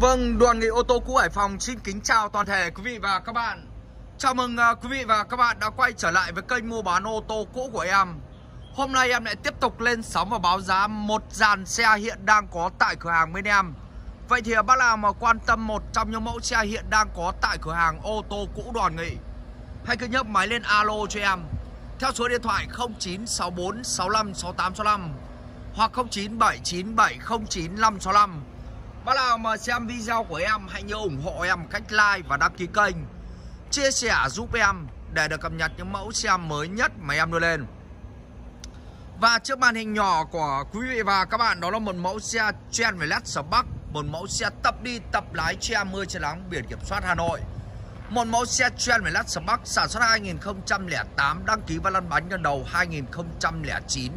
Vâng, đoàn nghị ô tô cũ Hải Phòng xin kính chào toàn thể quý vị và các bạn. Chào mừng à, quý vị và các bạn đã quay trở lại với kênh mua bán ô tô cũ của em. Hôm nay em lại tiếp tục lên sóng và báo giá một dàn xe hiện đang có tại cửa hàng bên em. Vậy thì à, bác nào mà quan tâm một trong những mẫu xe hiện đang có tại cửa hàng ô tô cũ đoàn nghị Hãy cứ nhấp máy lên alo cho em Theo số điện thoại 0964 65 6865 Hoặc 0979709565 Bác nào mà xem video của em, hãy nhớ ủng hộ em cách like và đăng ký kênh. Chia sẻ giúp em để được cập nhật những mẫu xe mới nhất mà em đưa lên. Và trước màn hình nhỏ của quý vị và các bạn, đó là một mẫu xe Chevrolet Spark Một mẫu xe tập đi, tập lái che mưa che nắng, biển kiểm soát Hà Nội. Một mẫu xe Chevrolet Spark sản xuất 2008 đăng ký và lăn bánh lần đầu 2009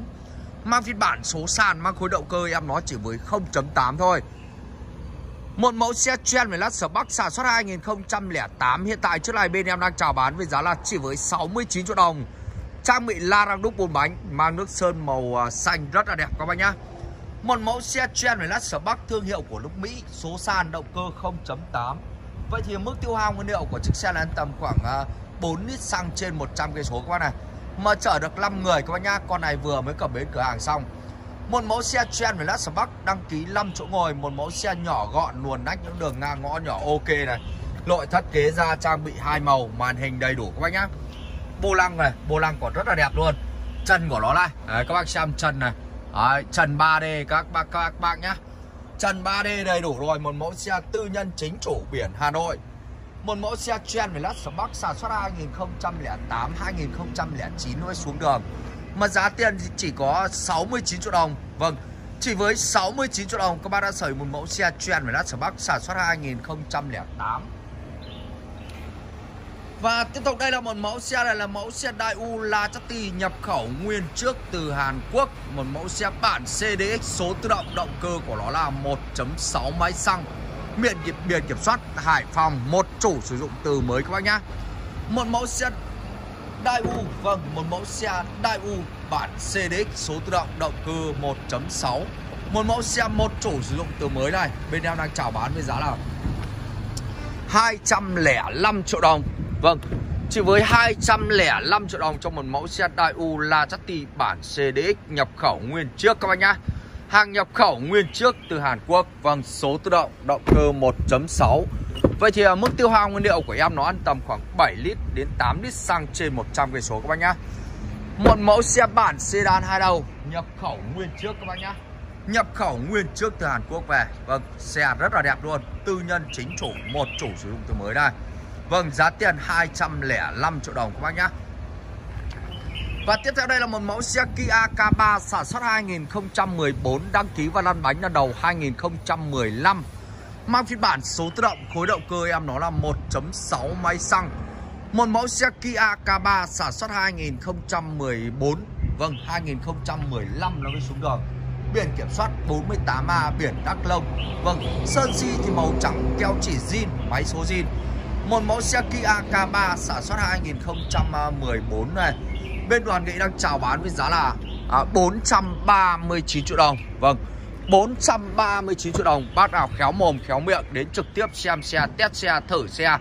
mang phiên bản số sàn, mang khối động cơ, em nó chỉ với 0.8 thôi một mẫu xe Chevrolet Spark sản xuất 2008 hiện tại trước này bên em đang chào bán với giá là chỉ với 69 triệu đồng. Trang bị la răng đúc bốn bánh mang nước sơn màu à, xanh rất là đẹp các bác nhá. Một mẫu xe Chevrolet Spark thương hiệu của nước Mỹ, số sàn động cơ 0.8. Vậy thì mức tiêu hao nguyên liệu của chiếc xe là tầm khoảng à, 4 lít xăng trên 100 cây số các bác này. Mà chở được 5 người các bác nhá. Con này vừa mới cập bến cửa hàng xong. Một mẫu xe Chevrolet Spark đăng ký 5 chỗ ngồi, một mẫu xe nhỏ gọn luồn nách những đường ngang ngõ nhỏ ok này. Nội thất kế ra trang bị hai màu, màn hình đầy đủ các bác nhá. bô lăng này, bô lăng còn rất là đẹp luôn. Chân của nó đây. Đấy, các bác xem chân này. Đấy, chân 3D các bác các bác nhá. chân 3D đầy đủ rồi, một mẫu xe tư nhân chính chủ biển Hà Nội. Một mẫu xe Chevrolet Spark sản xuất 2008 2009 mới xuống đường mà giá tiền chỉ có 69 triệu đồng. Vâng Chỉ với 69 triệu đồng các bác đã sở hữu một mẫu xe Chevrolet bắc sản xuất 2008 và tiếp tục đây là một mẫu xe này là mẫu xe Daewoo Lachati nhập khẩu nguyên trước từ Hàn Quốc. Một mẫu xe bản CDX số tự động động cơ của nó là 1.6 máy xăng Biển, biển kiểm soát Hải Phòng Một chủ sử dụng từ mới các bác nhá. Một mẫu xe Daewoo Vâng, một mẫu xe Daewoo bản CDX số tự động động cơ 1.6 Một mẫu xe một chủ sử dụng từ mới này Bên em đang chào bán với giá là 205 triệu đồng. Vâng, chỉ với 205 triệu đồng cho một mẫu xe Daewoo Lachati bản CDX nhập khẩu nguyên trước các bạn nhá. Hàng nhập khẩu nguyên trước từ Hàn Quốc. Vâng, số tự động động cơ 1.6 Vậy thì à, mức tiêu hao nguyên liệu của em nó ăn tầm khoảng 7 lít đến 8 lít xăng trên 100 cây số các bác nhá. Một mẫu xe bản sedan hai đầu nhập khẩu nguyên trước các bác nhá. Nhập khẩu nguyên trước từ Hàn Quốc về. Vâng, xe rất là đẹp luôn. Tư nhân chính chủ, một chủ sử dụng từ mới đây. Vâng, giá tiền 205 triệu đồng các bác nhá. Và tiếp theo đây là một mẫu xe Kia K3 sản xuất 2014 đăng ký và lăn bánh lần đầu 2015 Mang phiên bản số tự động khối động cơ em nó là 1.6 máy xăng. Một mẫu xe Kia K3 sản xuất 2014 Vâng 2015 nó mới xuống đường. Biển kiểm soát 48A biển Đắk Lông. Vâng Sơn si thì màu trắng keo chỉ zin Máy số zin. Một mẫu xe Kia K3 sản xuất 2014 này. Bên đoàn nghị đang chào bán với giá là à, 439 triệu đồng. Vâng 439 triệu đồng. Bác nào khéo mồm khéo miệng Đến trực tiếp xem xe, test xe, thử xe.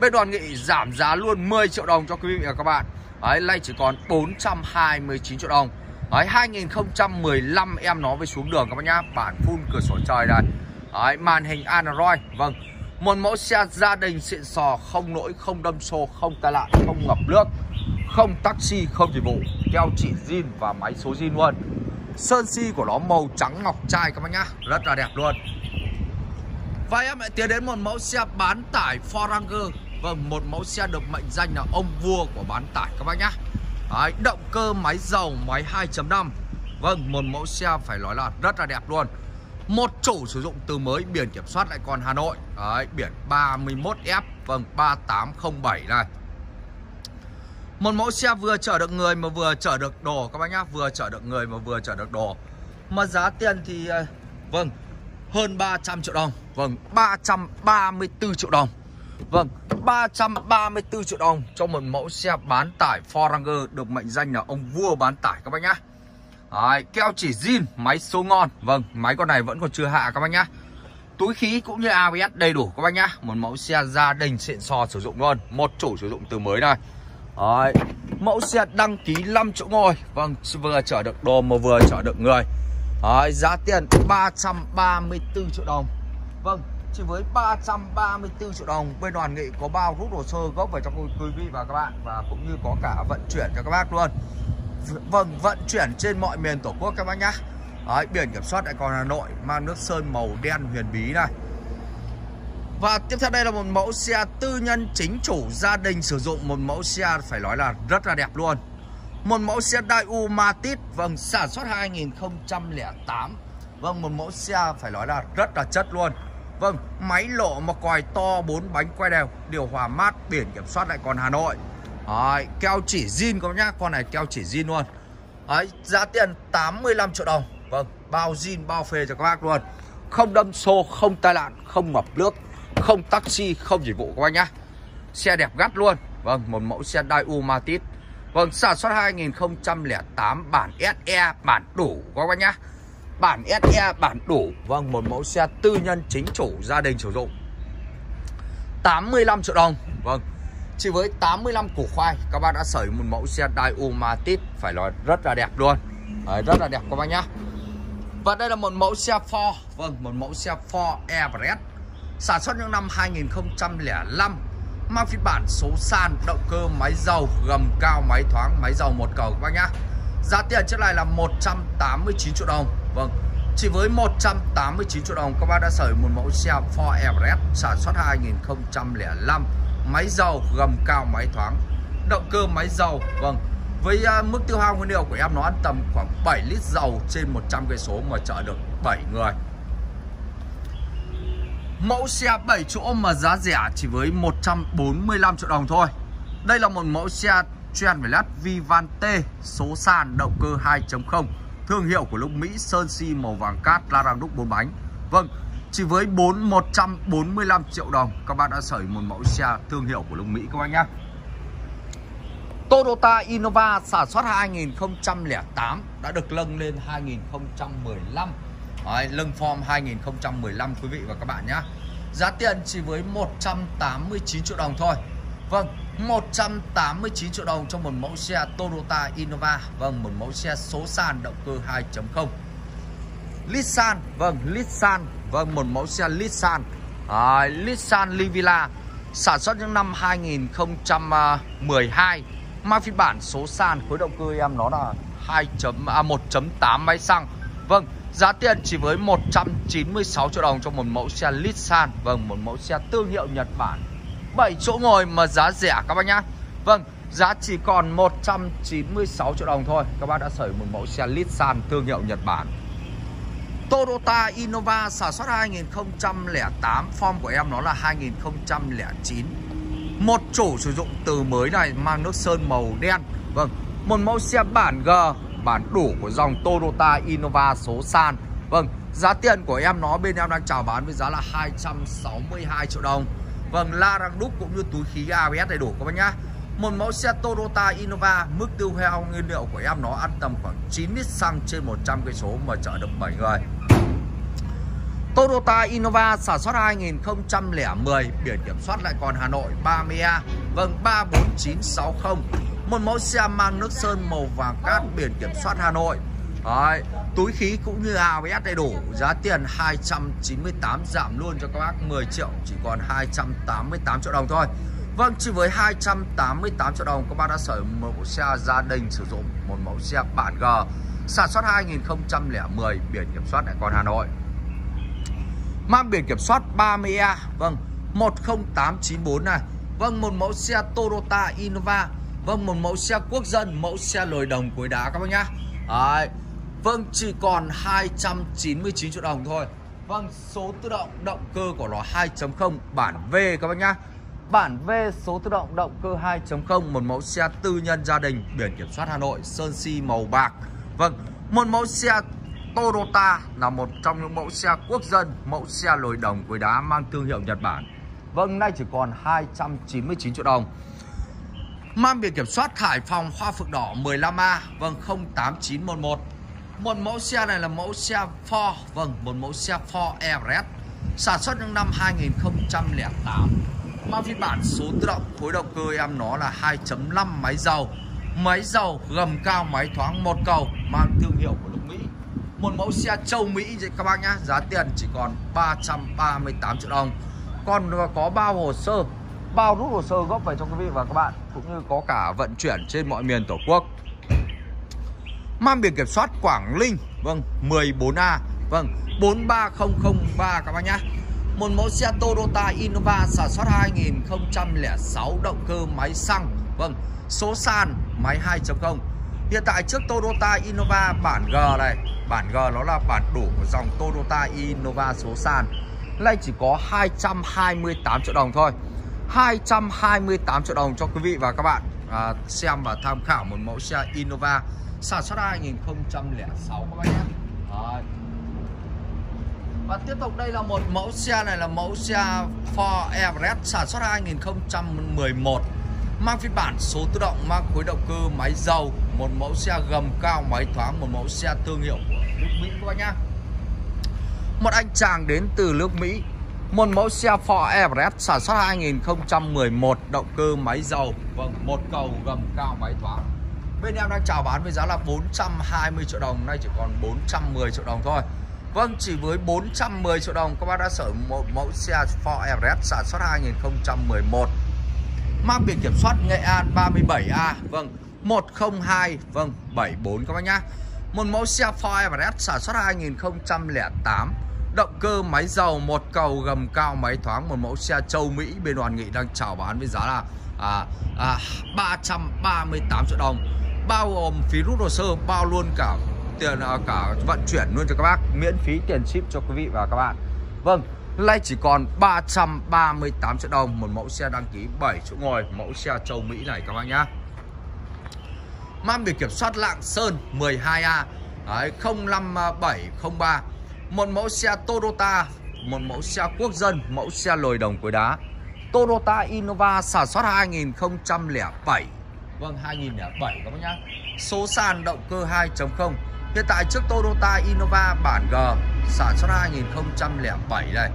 Bên đoàn nghị giảm giá luôn 10 triệu đồng cho quý vị và các bạn. Đấy, nay chỉ còn 429 triệu đồng. Đấy, 2015 em nó mới xuống đường các bác nhá. Bản full cửa sổ trời này. Đấy, màn hình Android Vâng, một mẫu xe gia đình xịn sò Không lỗi, không đâm xô, không tai nạn, không ngập nước Không taxi, không dịch vụ. Keo chỉ zin và máy số zin luôn. Sơn si của nó màu trắng ngọc trai các bác nhá. Rất là đẹp luôn. Và em lại tiến đến một mẫu xe bán tải Ford Ranger Vâng, một mẫu xe được mệnh danh là ông vua của bán tải các bác nhá. Đấy, Động cơ máy dầu, máy 2.5 Vâng, một mẫu xe phải nói là rất là đẹp luôn. Một chủ sử dụng từ mới biển kiểm soát lại còn Hà Nội. Đấy, biển 31F, vâng, 3807 này một mẫu xe vừa chở được người mà vừa chở được đồ các bác nhá. Vừa chở được người mà vừa chở được đồ. Mà giá tiền thì à, Vâng Hơn 300 triệu đồng. Vâng 334 triệu đồng. Vâng 334 triệu đồng Cho một mẫu xe bán tải Ford Ranger Được mệnh danh là ông vua bán tải các bác nhá. Đấy, Keo chỉ zin Máy số ngon. Vâng máy con này vẫn còn chưa hạ các bác nhá. Túi khí cũng như ABS đầy đủ các bác nhá. Một mẫu xe gia đình xịn sò sử dụng luôn một chủ sử dụng từ mới này Đấy. mẫu xe đăng ký 5 chỗ ngồi. Vâng vừa chở được đồ mà vừa chở được người. Đấy, giá tiền 334 triệu đồng. Vâng chỉ với 334 triệu đồng bên đoàn nghị có bao rút hồ sơ gốc về cho quý vị và các bạn và cũng như có cả vận chuyển cho các bác luôn. Vâng vận chuyển trên mọi miền tổ quốc các bác nhá. Đấy, biển kiểm soát lại còn Hà Nội mang nước sơn màu đen huyền bí này và tiếp theo đây là một mẫu xe tư nhân chính chủ gia đình sử dụng một mẫu xe phải nói là rất là đẹp luôn. Một mẫu xe Daewoo Matiz vâng sản xuất 2008 vâng một mẫu xe phải nói là rất là chất luôn. Vâng máy lộ mà còi to bốn bánh quay đều điều hòa mát biển kiểm soát lại còn Hà Nội. Đấy, keo chỉ zin các nhá con này keo chỉ zin luôn. Đấy, giá tiền 85 triệu đồng. Vâng, bao zin, bao phê cho các bác luôn. Không đâm xô, không tai nạn, không ngập nước. Không taxi, không dịch vụ các bác nhá. Xe đẹp gắt luôn. Vâng, một mẫu xe Daiu Matiz Vâng, sản xuất 2008 bản SE, bản đủ các bác nhá. Bản SE, bản đủ. Vâng, một mẫu xe tư nhân chính chủ gia đình sử dụng. 85 triệu đồng. Vâng, chỉ với 85 củ khoai Các bác đã sở hữu một mẫu xe Daiu Matiz Phải nói rất là đẹp luôn. Đấy, Rất là đẹp các bác nhá. Và đây là một mẫu xe Ford. Vâng, một mẫu xe Ford Everest. Sản xuất những năm 2005 Mang phiên bản số sàn, động cơ máy dầu, gầm cao, máy thoáng, máy dầu một cầu các bác nhá. Giá tiền chiếc này là 189 triệu đồng. Vâng, chỉ với 189 triệu đồng các bác đã sở hữu một mẫu xe Ford Everest sản xuất 2005 Máy dầu, gầm cao, máy thoáng Động cơ máy dầu, vâng. Với à, mức tiêu hao nguyên liệu của em nó ăn tầm khoảng 7 lít dầu trên 100 cây số mà chở được 7 người. Mẫu xe 7 chỗ mà giá rẻ chỉ với 145 triệu đồng thôi. Đây là một mẫu xe Chevrolet Vivante số sàn động cơ 2.0 thương hiệu của lúc Mỹ Sơn Si màu vàng cát la răng đúc 4 bánh. Vâng, chỉ với 4 145 triệu đồng các bạn đã sở hữu một mẫu xe thương hiệu của lúc Mỹ các bạn nhé. Toyota Innova sản xuất 2008 đã được nâng lên 2015 Đấy, lưng form 2015 quý vị và các bạn nhé Giá tiền chỉ với 189 triệu đồng thôi. Vâng 189 triệu đồng cho một mẫu xe Toyota Innova. Vâng một mẫu xe số sàn động cơ 2.0 Lissan Vâng Lissan Vâng một mẫu xe Lissan à, Lissan Livilla Sản xuất những năm 2012 Mang phiên bản số sàn khối động cơ em nó là 2 à, 1.8 máy xăng. Vâng Giá tiền chỉ với 196 triệu đồng cho một mẫu xe Nissan. Vâng một mẫu xe thương hiệu Nhật Bản. 7 chỗ ngồi mà giá rẻ các bác nhá. Vâng giá chỉ còn 196 triệu đồng thôi. Các bác đã sở một mẫu xe Nissan thương hiệu Nhật Bản. Toyota Innova sản xuất 2008 Form của em nó là 2009 một chủ sử dụng từ mới này mang nước sơn màu đen. Vâng, một mẫu xe bản G. Bản đủ của dòng Toyota Innova số sàn. Vâng, giá tiền của em nó bên em đang chào bán với giá là 262 triệu đồng. Vâng, la răng đúc cũng như túi khí ABS đầy đủ các bác nhá. Một mẫu xe Toyota Innova mức tiêu hao nguyên liệu của em nó ăn tầm khoảng 9 lít xăng trên 100 cây số mà chở được 7 người. Toyota Innova sản xuất 2010 Biển kiểm soát lại còn Hà Nội 30A Vâng 34960 một mẫu xe mang nước sơn màu vàng cát Biển kiểm soát Hà Nội. Đấy, Túi khí cũng như ABS đầy đủ Giá tiền 298 giảm luôn cho các bác 10 triệu Chỉ còn 288 triệu đồng thôi. Vâng chỉ với 288 triệu đồng Các bác đã sở một mẫu xe gia đình sử dụng Một mẫu xe bản G Sản xuất 2010 Biển kiểm soát lại còn Hà Nội. Mang biển kiểm soát 30A e, vâng 10894 này. Vâng một mẫu xe Toyota Innova vâng một mẫu xe quốc dân mẫu xe lồi đồng cuối đá các bác nhá Đấy. vâng chỉ còn 299 triệu đồng thôi vâng số tự động động cơ của nó 2.0 bản V các bác nhá bản V số tự động động cơ 2.0 một mẫu xe tư nhân gia đình biển kiểm soát Hà Nội sơn si màu bạc vâng một mẫu xe Toyota là một trong những mẫu xe quốc dân, mẫu xe lồi đồng cuối đá mang thương hiệu Nhật Bản. Vâng, nay chỉ còn 299 triệu đồng. Mang biển kiểm soát Hải Phòng Hoa Phượng Đỏ 15A, vâng 08911. Một mẫu xe này là mẫu xe Ford, vâng một mẫu xe Ford Everest. Sản xuất năm 2008 Mang phiên bản số tự động Khối động cơ em nó là 2.5 máy dầu Máy dầu gầm cao máy thoáng một cầu Mang thương hiệu của nước Mỹ Một mẫu xe châu Mỹ các bác nhá Giá tiền chỉ còn 338 triệu đồng Còn có bao hồ sơ Bao rút hồ sơ góp về cho quý vị và các bạn, Cũng như có cả vận chuyển trên mọi miền Tổ quốc. Mang biển kiểm soát Quảng Linh Vâng 14A Vâng 43003 các bác nhá. Một mẫu xe Toyota Innova sản xuất 2006 Động cơ máy xăng Vâng Số sàn, máy 2.0 Hiện tại trước Toyota Innova bản G này, Bản G nó là bản đủ của dòng Toyota Innova số sàn. Nay chỉ có 228 triệu đồng thôi. 228 triệu đồng cho quý vị và các bạn. À, xem và tham khảo một mẫu xe Innova sản xuất 2006 các bạn nhé. Đấy. Và tiếp tục đây là một mẫu xe này là mẫu xe Ford Everest sản xuất 2011 Mang phiên bản số tự động mang khối động cơ máy dầu Một mẫu xe gầm cao máy thoáng Một mẫu xe thương hiệu của nước Mỹ các bạn nhá Một anh chàng đến từ nước Mỹ một mẫu xe Ford Everest sản xuất 2011 Động cơ máy dầu. Vâng, một cầu gầm cao máy thoáng. Bên em đang chào bán với giá là 420 triệu đồng Nay chỉ còn 410 triệu đồng thôi. Vâng, chỉ với 410 triệu đồng Các bác đã sở một mẫu xe Ford Everest sản xuất 2011 Mang biển kiểm soát Nghệ An 37A Vâng, 102 Vâng, 74 các bác nhá. Một mẫu xe Ford Everest sản xuất 2008 Động cơ máy dầu một cầu gầm cao máy thoáng một mẫu xe châu Mỹ. Bên đoàn nghị đang chào bán với giá là à, à, 338 triệu đồng. Bao gồm phí rút hồ sơ bao luôn cả tiền à, cả vận chuyển luôn cho các bác miễn phí tiền ship cho quý vị và các bạn. Vâng nay chỉ còn 338 triệu đồng một mẫu xe đăng ký 7 chỗ ngồi mẫu xe châu Mỹ này các bác nhá. Mang biển kiểm soát Lạng Sơn 12A Đấy, 05703 một mẫu xe Toyota một mẫu xe quốc dân mẫu xe lồi đồng cuối đá. Toyota Innova sản xuất 2007 vâng 2007 các bác nhá. Số sàn động cơ 2.0 hiện tại trước Toyota Innova bản G sản xuất 2007 đây.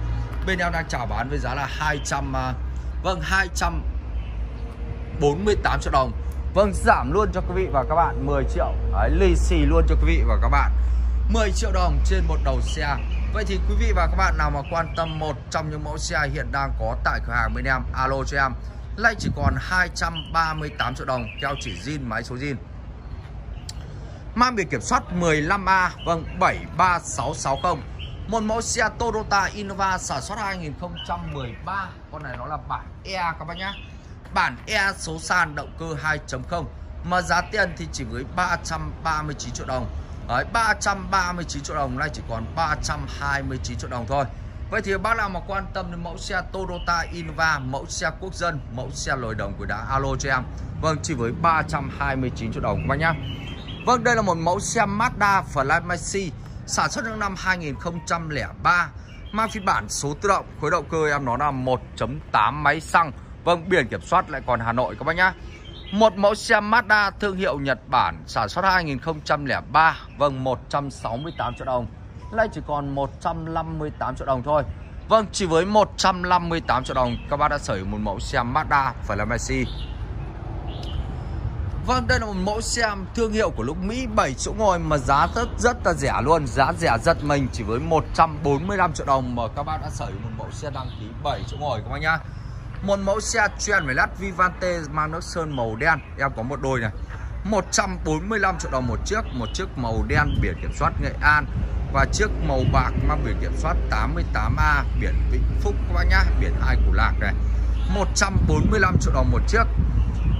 Bên em đang chào bán với giá là 200 à, Vâng vâng 248 triệu đồng. Vâng giảm luôn cho quý vị và các bạn 10 triệu. Đấy, lì xì luôn cho quý vị và các bạn. 10 triệu đồng trên một đầu xe. Vậy thì quý vị và các bạn nào mà quan tâm một trong những mẫu xe hiện đang có tại cửa hàng bên em, Alo cho em. Lại chỉ còn 238 triệu đồng Keo chỉ zin, máy số zin. Mang biển kiểm soát 15A Vâng 73660 Một mẫu xe Toyota Innova sản xuất 2013 Con này nó là bản E các bác nhá. Bản E số sàn động cơ 2.0 Mà giá tiền thì chỉ với 339 triệu đồng. Đấy, 339 triệu đồng nay chỉ còn 329 triệu đồng thôi. Vậy thì bác nào mà quan tâm đến mẫu xe Toyota Innova, mẫu xe quốc dân, mẫu xe lồi đồng của đã alo cho em. Vâng, chỉ với 329 triệu đồng các bác nhá. Vâng, đây là một mẫu xe Mazda Flymaxi Sản xuất năm 2003 Mang phiên bản số tự động, khối động cơ em nó là 1.8 máy xăng. Vâng, biển kiểm soát lại còn Hà Nội các bác nhá một mẫu xe Mazda thương hiệu Nhật Bản sản xuất 2003 Vâng 168 triệu đồng. Nay chỉ còn 158 triệu đồng thôi. Vâng chỉ với 158 triệu đồng, Các bác đã sở hữu một mẫu xe Mazda phải là Messi. Vâng đây là một mẫu xe thương hiệu của lúc Mỹ 7 chỗ ngồi mà giá rất rất là rẻ luôn. Giá rẻ giật mình chỉ với 145 triệu đồng Mà các bác đã sở hữu một mẫu xe đăng ký 7 chỗ ngồi, các bác nhá một mẫu xe chuyên về lát Vivante mang nước sơn màu đen. Em có một đôi này. 145 triệu đồng một chiếc. Một chiếc màu đen biển kiểm soát Nghệ An. Và chiếc màu bạc mang biển kiểm soát 88A Biển Vĩnh Phúc các bác nhá. Biển hai Củ Lạc này. 145 triệu đồng một chiếc.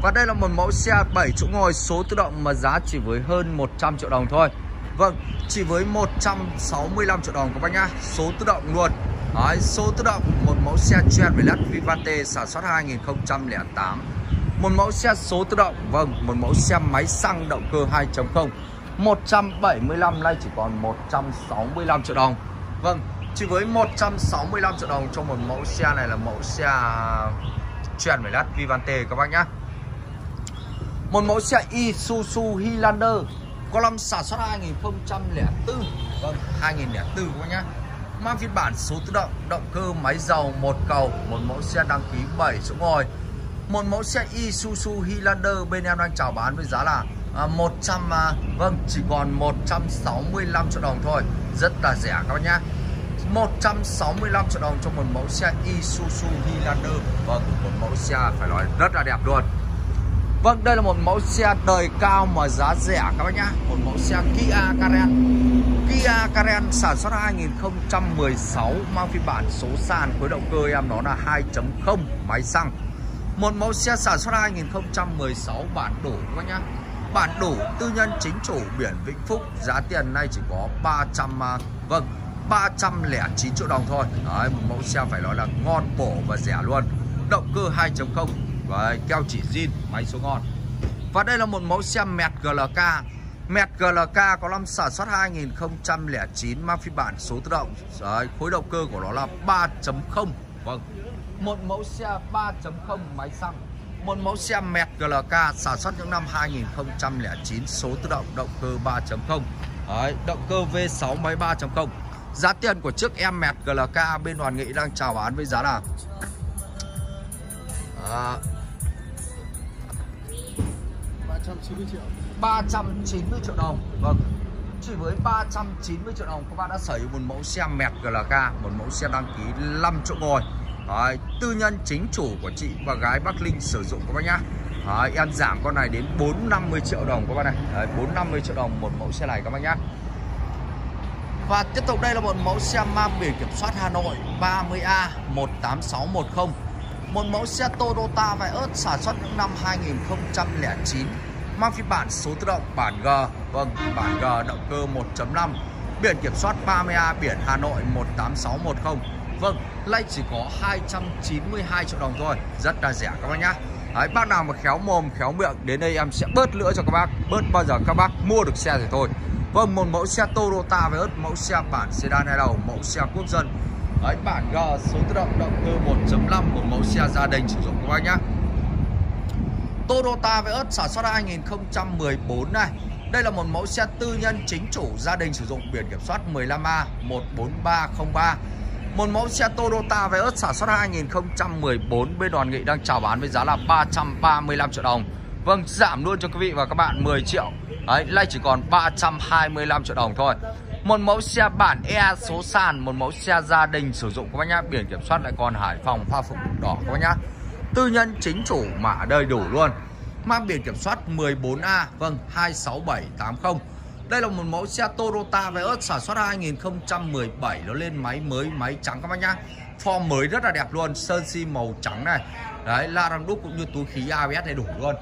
Và đây là một mẫu xe 7 chỗ ngồi số tự động mà giá chỉ với hơn 100 triệu đồng thôi. Vâng, chỉ với 165 triệu đồng các bác nhá. Số tự động luôn. Đấy, số tự động một mẫu xe Chevrolet Vivante sản xuất 2008 một mẫu xe số tự động vâng một mẫu xe máy xăng động cơ 2.0 175 nay chỉ còn 165 triệu đồng. Vâng chỉ với 165 triệu đồng cho một mẫu xe này là mẫu xe à, Chevrolet Vivante các bác nhá. Một mẫu xe Isuzu Highlander có năm sản xuất 2004 vâng 2004 các bác nhá. Mang phiên bản số tự động, động cơ máy dầu một cầu, một mẫu xe đăng ký 7 chỗ ngồi. Một mẫu xe Isuzu Highlander bên em đang chào bán với giá là à, 100 à, vâng chỉ còn 165 triệu đồng thôi, rất là rẻ các bác nhá. 165 triệu đồng cho một mẫu xe Isuzu Highlander Vâng, một mẫu xe phải nói rất là đẹp luôn Vâng, đây là một mẫu xe đời cao mà giá rẻ các bác nhá. Một mẫu xe Kia Karen Kia Karen sản xuất 2016 Mang phiên bản số sàn với động cơ em nó là 2.0 máy xăng. Một mẫu xe sản xuất 2016 bản đủ các bác nhá. Bản đủ tư nhân chính chủ biển Vĩnh Phúc Giá tiền nay chỉ có 300 à, Vâng 309 triệu đồng thôi. Đấy, một mẫu xe phải nói là ngon bổ và rẻ luôn. Động cơ 2.0 Đấy, keo chỉ zin, máy số ngon. Và đây là một mẫu xe mẹt GLK Mẹt GLK có năm sản xuất 2009 Mang phiên bản số tự động. Đấy, Khối động cơ của nó là 3.0 Vâng Một mẫu xe 3.0 máy xăng một mẫu xe mẹt GLK sản xuất những năm 2009 số tự động động cơ 3.0 Đấy, động cơ V6 máy 3.0 Giá tiền của chiếc em mẹt GLK bên Hoàn Nghị đang chào bán với giá là à, 390 triệu 390 triệu đồng. Vâng Chỉ với 390 triệu đồng các bạn đã sở hữu một mẫu xe mẹt GLK Một mẫu xe đăng ký 5 chỗ ngồi. Đấy, Tư nhân chính chủ của chị và gái Bắc Linh sử dụng các bác nhá. Đấy, Em giảm con này đến 450 triệu đồng các bác này. Đấy, 450 triệu đồng một mẫu xe này các bác nhá. Và tiếp tục đây là một mẫu xe mang biển kiểm soát Hà Nội 30A 18610 Một mẫu xe Toyota Vios sản xuất những năm 2009 Mang phiên bản số tự động bản G Vâng, bản G động cơ 1.5 Biển kiểm soát 30A biển Hà Nội 18610 Vâng, lại chỉ có 292 triệu đồng thôi Rất là rẻ các bác nhá Đấy, bác nào mà khéo mồm, khéo miệng Đến đây em sẽ bớt lửa cho các bác Bớt bao giờ các bác mua được xe thì thôi Vâng, một mẫu xe Toyota với ớt mẫu xe bản sedan hai đầu, mẫu xe quốc dân. Đấy, bản G số tự động động cơ 1.5 một mẫu xe gia đình sử dụng các bác nhá. Toyota Vios sản xuất năm 2014 này. Đây là một mẫu xe tư nhân chính chủ gia đình sử dụng biển kiểm soát 15A 14303. Một mẫu xe Toyota Vios sản xuất năm 2014 bên đoàn nghị đang chào bán với giá là 335 triệu đồng. Vâng, giảm luôn cho quý vị và các bạn 10 triệu Đấy, nay chỉ còn 325 triệu đồng thôi Một mẫu xe bản E số sàn Một mẫu xe gia đình sử dụng các bác nhá Biển kiểm soát lại còn Hải Phòng Hoa Phục đỏ các bác nhá Tư nhân chính chủ mã đầy đủ luôn. Mang biển kiểm soát 14A Vâng 26780 Đây là một mẫu xe Toyota Vios sản xuất 2017 Nó lên máy mới, máy trắng các bác nhá. Form mới rất là đẹp luôn, Sơn xi màu trắng này. Đấy, la răng đúc cũng như túi khí ABS đầy đủ luôn.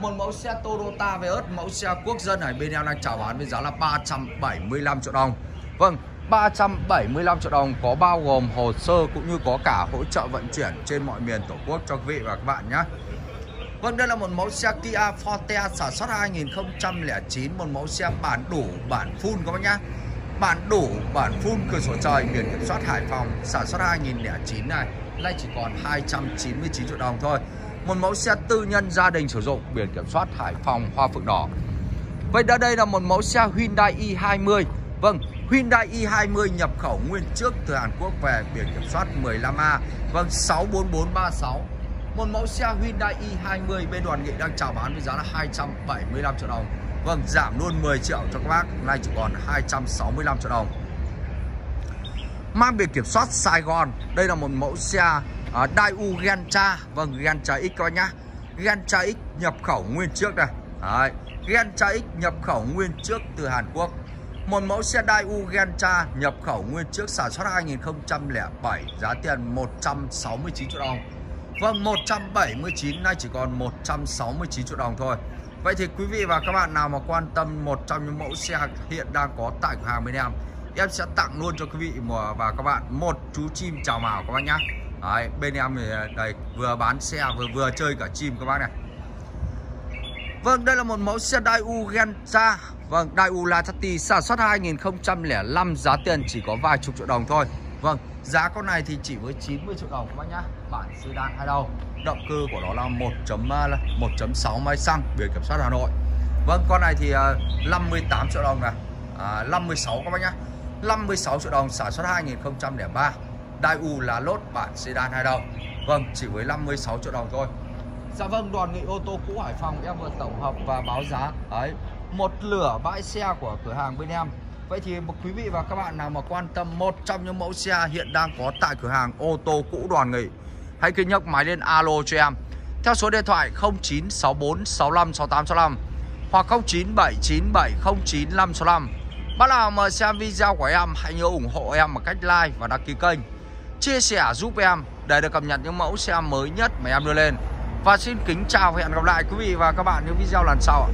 Một mẫu xe Toyota Vios, mẫu xe quốc dân này, bên em đang chào bán với giá là 375 triệu đồng. Vâng 375 triệu đồng có bao gồm hồ sơ cũng như có cả hỗ trợ vận chuyển trên mọi miền Tổ quốc cho quý vị và các bạn nhé Vâng đây là một mẫu xe Kia Forte sản xuất 2009 Một mẫu xe bản đủ bản full các bác nhá Bản đủ bản full cửa sổ trời biển kiểm soát Hải Phòng sản xuất 2009 này Nay chỉ còn 299 triệu đồng thôi một mẫu xe tư nhân gia đình sử dụng biển kiểm soát Hải Phòng Hoa Phượng Đỏ. Vậy đó đây là một mẫu xe Hyundai i20. Vâng, Hyundai i20 nhập khẩu nguyên trước từ Hàn Quốc về biển kiểm soát 15A. Vâng, 64436. Một mẫu xe Hyundai i20 bên đoàn nghị đang chào bán với giá là 275 triệu đồng. Vâng, giảm luôn 10 triệu cho các bác, nay chỉ còn 265 triệu đồng. Mang biển kiểm soát Sài Gòn, đây là một mẫu xe à, uh, Daewoo Gentra vâng Gentra X các bác nhá Gentra X nhập khẩu nguyên trước này Đấy. Gentra X nhập khẩu nguyên trước từ Hàn Quốc một mẫu xe Daewoo nhập khẩu nguyên chiếc sản xuất 2007 giá tiền 169 triệu đồng. Vâng 179 nay chỉ còn 169 triệu đồng thôi. Vậy thì quý vị và các bạn nào mà quan tâm một trong những mẫu xe hiện đang có tại cửa hàng bên em Em sẽ tặng luôn cho quý vị và các bạn một chú chim chào mào các bác nhé Đấy, bên em thì đây vừa bán xe vừa vừa chơi cả chim các bác này. Vâng, đây là một mẫu xe Daewoo Genza Vâng, Daewoo Latati sản xuất 2005 Giá tiền chỉ có vài chục triệu đồng thôi. Vâng, giá con này thì chỉ với 90 triệu đồng các bác nhá. Bản sedan hai đầu Động cơ của nó là 1.6 à, máy xăng Biển kiểm soát Hà Nội. Vâng, con này thì à, 58 triệu đồng này à, 56 các bác nhá. 56 triệu đồng sản xuất 2003 Daewoo là lốt bản sedan hai đầu. Vâng chỉ với 56 triệu đồng thôi. Dạ vâng đoàn nghị ô tô cũ Hải Phòng em vừa tổng hợp và báo giá. Đấy, một lửa bãi xe của cửa hàng bên em. Vậy thì quý vị và các bạn nào mà quan tâm, một trong những mẫu xe hiện đang có tại cửa hàng ô tô cũ đoàn nghị, Hãy cứ nhấc máy lên alo cho em. Theo số điện thoại 0964 65 68 65 Hoặc 0979709565 Bác nào mà xem video của em, hãy nhớ ủng hộ em bằng cách like và đăng ký kênh. Chia sẻ giúp em để được cập nhật những mẫu xe mới nhất mà em đưa lên. Và xin kính chào và hẹn gặp lại quý vị và các bạn những video lần sau ạ.